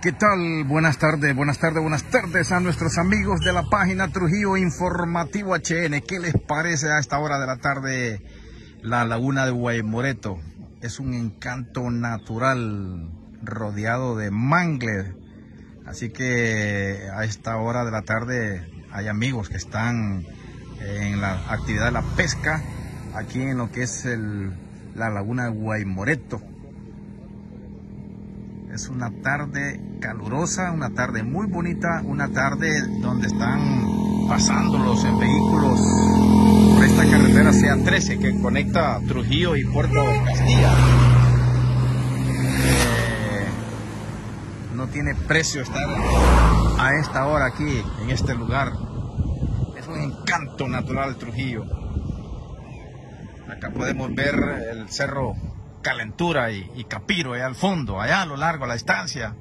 ¿Qué tal? Buenas tardes, buenas tardes, buenas tardes a nuestros amigos de la página Trujillo Informativo HN. ¿Qué les parece a esta hora de la tarde la laguna de Guaymoreto? Es un encanto natural rodeado de mangle. Así que a esta hora de la tarde hay amigos que están en la actividad de la pesca aquí en lo que es el, la laguna de Guaymoreto. Es una tarde calurosa, una tarde muy bonita, una tarde donde están pasando los vehículos por esta carretera CA13 que conecta Trujillo y Puerto Castilla. Eh, no tiene precio estar a esta hora aquí, en este lugar. Es un encanto natural Trujillo. Acá podemos ver el cerro Calentura y, Capiro, allá al fondo, allá a lo largo, a la distancia,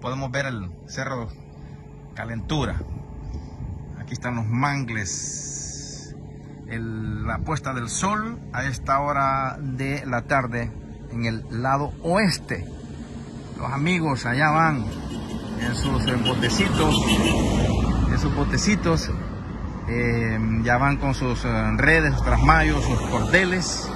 podemos ver el cerro Calentura. Aquí están los mangles, el, la puesta del sol a esta hora de la tarde en el lado oeste. Los amigos allá van en sus botecitos, en sus botecitos, eh, ya van con sus redes, sus trasmayos, sus cordeles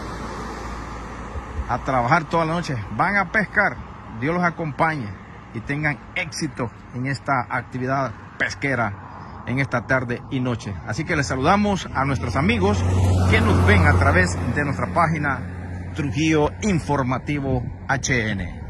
a trabajar toda la noche, van a pescar, Dios los acompañe y tengan éxito en esta actividad pesquera en esta tarde y noche. Así que les saludamos a nuestros amigos que nos ven a través de nuestra página Trujillo Informativo HN.